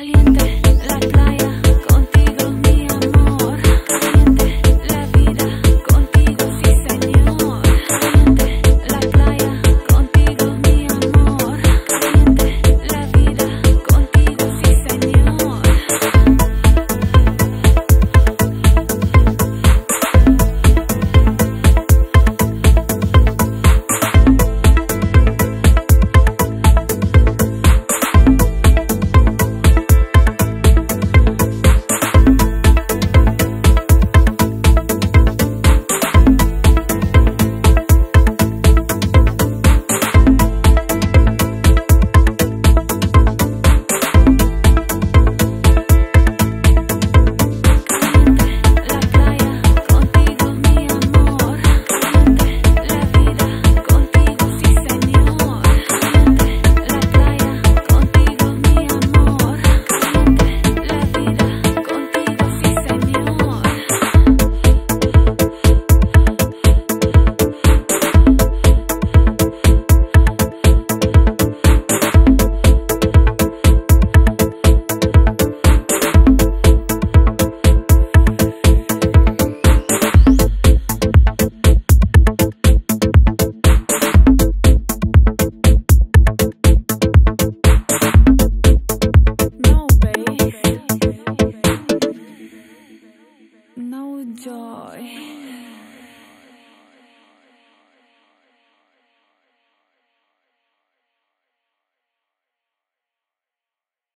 caliente.